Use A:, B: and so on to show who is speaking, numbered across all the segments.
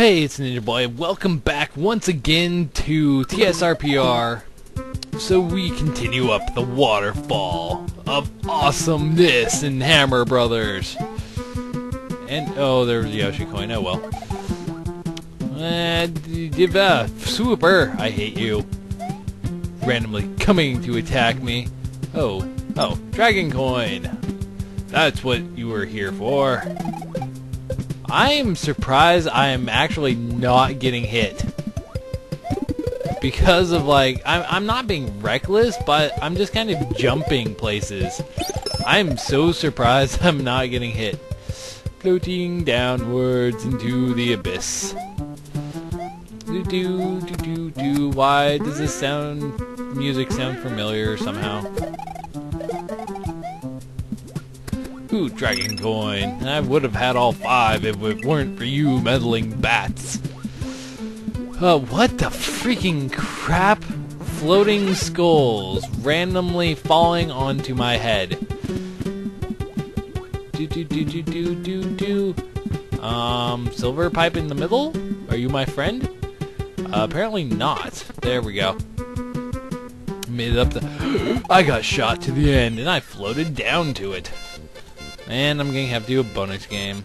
A: Hey, it's Ninja Boy. Welcome back once again to TSRPR. So we continue up the waterfall of awesomeness in Hammer Brothers. And, oh, there's the Yoshi coin. Oh, well. Uh, uh, super, I hate you. Randomly coming to attack me. Oh, oh, Dragon Coin. That's what you were here for. I'm surprised I am actually not getting hit. Because of like, I'm, I'm not being reckless, but I'm just kind of jumping places. I'm so surprised I'm not getting hit. Floating downwards into the abyss. Do do do do do. Why does this sound music sound familiar somehow? Ooh, Dragon Coin. I would have had all five if it weren't for you meddling bats. Uh, what the freaking crap? Floating skulls randomly falling onto my head. Do do do do do do do. Um, silver pipe in the middle? Are you my friend? Uh, apparently not. There we go. Made it up the. I got shot to the end and I floated down to it. And I'm going to have to do a bonus game.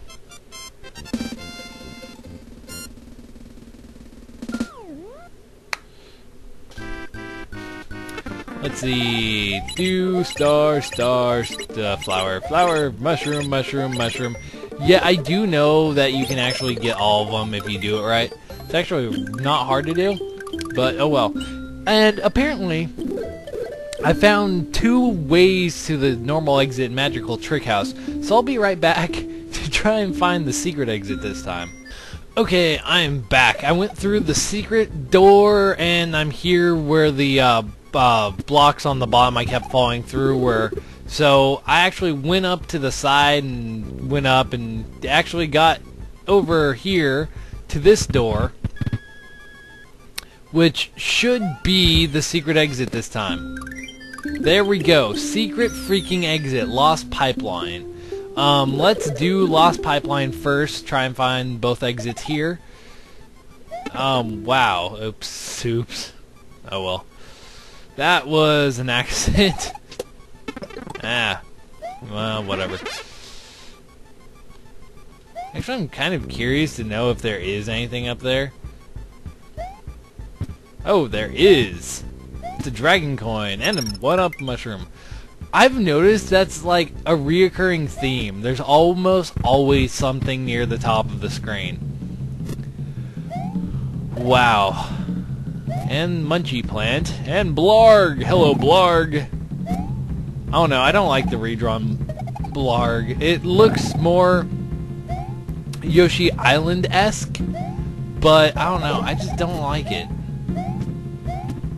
A: Let's see. Do star, star, uh, flower, flower, mushroom, mushroom, mushroom. Yeah, I do know that you can actually get all of them if you do it right. It's actually not hard to do, but oh well. And apparently, I found two ways to the normal exit Magical Trick House, so I'll be right back to try and find the secret exit this time. Okay, I'm back. I went through the secret door, and I'm here where the uh, uh, blocks on the bottom I kept falling through were. So I actually went up to the side and went up and actually got over here to this door, which should be the secret exit this time. There we go. Secret freaking exit. Lost Pipeline. Um, let's do Lost Pipeline first. Try and find both exits here. Um, wow. Oops. Oops. Oh well. That was an accident. ah. Well, whatever. Actually, I'm kind of curious to know if there is anything up there. Oh, there is the dragon coin and a one-up mushroom. I've noticed that's like a reoccurring theme. There's almost always something near the top of the screen. Wow. And Munchie Plant. And Blarg! Hello, Blarg! Oh no, I don't like the redrawn Blarg. It looks more Yoshi Island-esque, but I don't know, I just don't like it.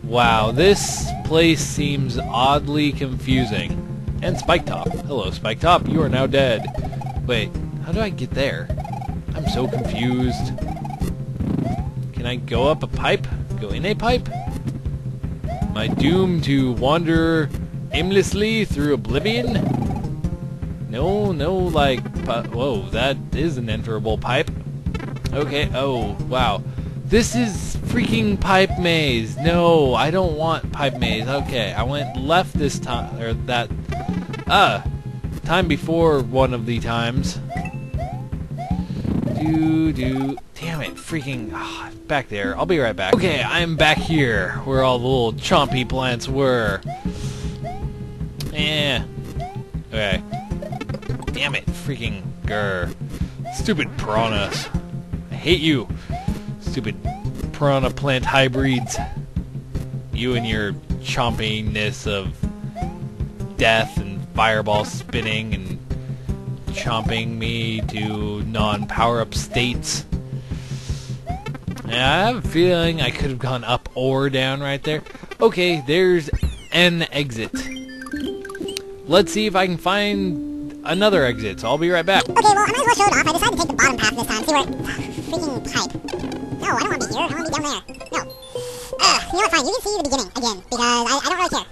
A: Wow, this place seems oddly confusing. And Spike Top. Hello, Spike Top. You are now dead. Wait, how do I get there? I'm so confused. Can I go up a pipe? Go in a pipe? Am I doomed to wander aimlessly through oblivion? No, no, like, whoa, that is an enterable pipe. Okay, oh, wow. This is freaking pipe maze. No, I don't want pipe maze. Okay, I went left this time, or that, uh, time before one of the times. Do, do, damn it, freaking, ah, back there. I'll be right back. Okay, I'm back here, where all the little chompy plants were. Eh. Okay. Damn it, freaking grr. Stupid piranhas. I hate you. Stupid piranha plant hybrids. You and your chompiness of death and fireball spinning and chomping me to non-power-up states. Yeah, I have a feeling I could have gone up or down right there. Okay, there's an exit. Let's see if I can find another exit. So I'll be right back.
B: Okay, well, I might as well show it off. I decided to take the bottom path this time. See where... Freaking pipe. No, I don't want to be here. I want to be down there. No. Ugh, you know what, fine. You can see the beginning again, because I, I don't really care.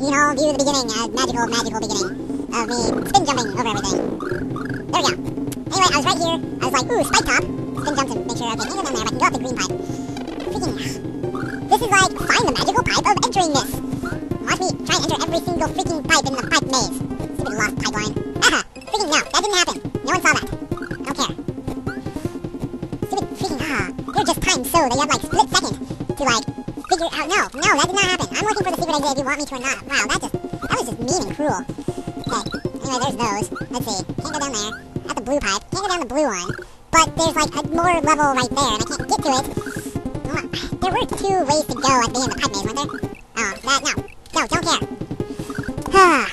B: You know, view the beginning, uh, magical, magical beginning of me spin jumping over everything. There we go. Anyway, I was right here. I was like, ooh, spike top. spin jump to make sure, okay, go down there, I can go up the green pipe. Freaking, this is like, find the magical pipe of entering this. Watch me try and enter every single freaking pipe in the pipe maze. Figure out. No, no, that did not happen. I'm looking for the secret exit if you want me to or not. Wow, that just, that was just mean and cruel. Okay, anyway, there's those. Let's see. Can't go down there. At the blue pipe. Can't go down the blue one. But there's like a more level right there, and I can't get to it. Oh, There were two ways to go at the end of the pipe maze, weren't there? Oh, that, no. No, don't care.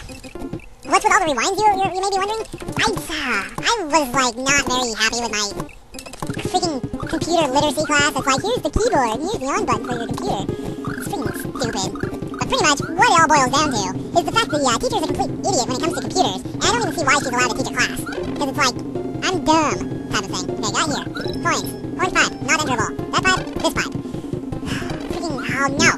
B: What's with all the rewinds, you, you, you may be wondering? I, uh, I was, like, not very happy with my freaking computer literacy class. It's like, here's the keyboard, here's the on button for your computer. It's freaking stupid. But pretty much, what it all boils down to is the fact that the uh, teacher is a complete idiot when it comes to computers, and I don't even see why she's allowed to teach a class. Because it's like, I'm dumb, type of thing. Okay, got here. Coins. Orange pipe, not enterable. That pipe, this pipe. freaking, oh no.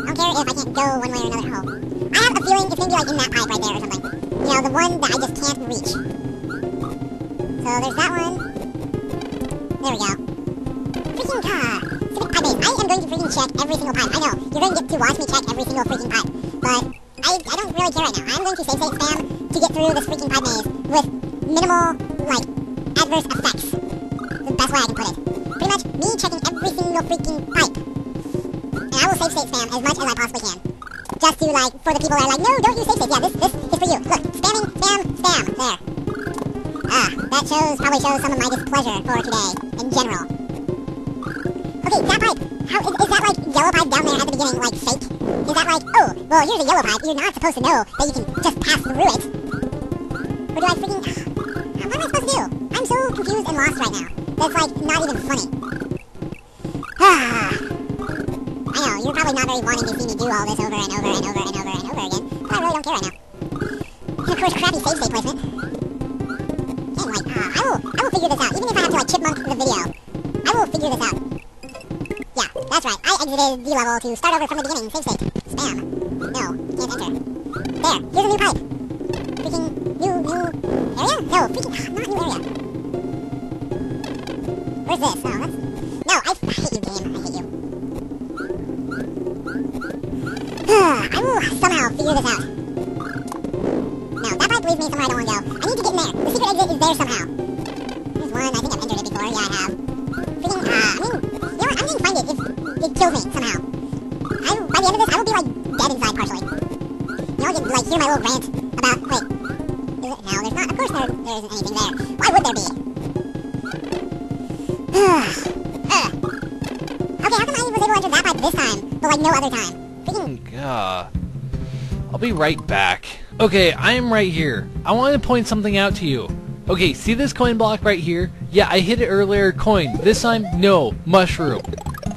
B: I don't care if I can't go one way or another. Oh. I have a feeling it's gonna be like in that pipe right there or something. You know, the one that I just can't reach. So there's that one. There we go. Freaking. Stupid pipe maze. I am going to freaking check every single pipe. I know, you're going to get to watch me check every single freaking pipe. But I, I don't really care right now. I'm going to save save spam to get through this freaking pipe maze with minimal, like, adverse effects. The best way I can put it. Pretty much me checking every single freaking pipe. And I will save state spam as much as I possibly can. Just to like, for the people that are like, no, don't use save state. Yeah, this, this is for you. Look, spamming, spam, spam. There. Ah, that shows, probably shows some of my displeasure for today, general. Okay, that pipe. How, is, is that like yellow pipe down there at the beginning, like fake? Is that like, oh, well, here's a yellow pipe. You're not supposed to know that you can just pass through it. Or do I freaking, what am I supposed to do? I'm so confused and lost right now. That's like not even funny. I know, you're probably not very wanting to see me do all this over and over and over and over and over again, but I really don't care right now. And of course, crappy save state placement. Uh, I will, I will figure this out. Even if I have to like chipmunk the video, I will figure this out. Yeah, that's right. I exited the level to start over from the beginning. Save state. Spam. No, can't enter. There, here's a new pipe. Freaking new, new area? No, freaking, not new area. Where's this? Oh, that's... No, I, I hate you, game. I hate you. I will somehow figure this out. No, that pipe leads me somewhere I don't want to go. I there somehow. There's one. I think I've entered it before. Yeah, I have. Freaking, uh, I mean, you know what? I'm find it if it kills me somehow. I, by the end of this, I will be, like, dead inside partially. You I can, like, hear my little rant about, wait, is it? No, there's not. Of course there, there isn't anything there. Why would there be? Ugh. Okay, how come I was able to enter that pipe this time, but, like, no other time? Freaking
A: God. I'll be right back. Okay, I am right here. I want to point something out to you. Okay, see this coin block right here? Yeah, I hit it earlier, coin. This time, no, mushroom.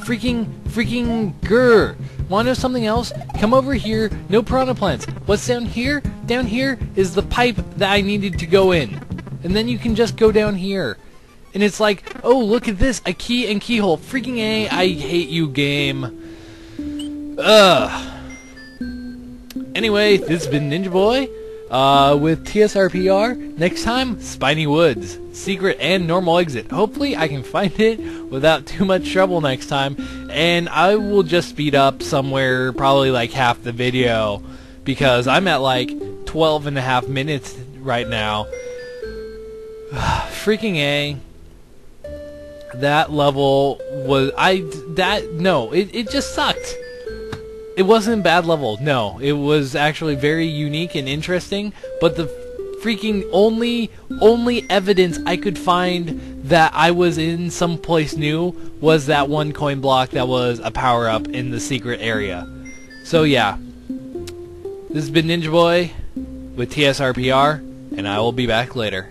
A: Freaking, freaking grr. Want to know something else? Come over here, no piranha plants. What's down here? Down here is the pipe that I needed to go in. And then you can just go down here. And it's like, oh, look at this, a key and keyhole. Freaking A, I hate you, game. Ugh. Anyway, this has been Ninja Boy uh, with TSRPR. Next time, Spiny Woods. Secret and normal exit. Hopefully I can find it without too much trouble next time. And I will just speed up somewhere probably like half the video because I'm at like 12 and a half minutes right now. Freaking A. That level was I that no, it, it just sucked. It wasn't bad level, no. It was actually very unique and interesting, but the freaking only only evidence I could find that I was in some place new was that one coin block that was a power up in the secret area. So yeah. This has been Ninja Boy with TSRPR, and I will be back later.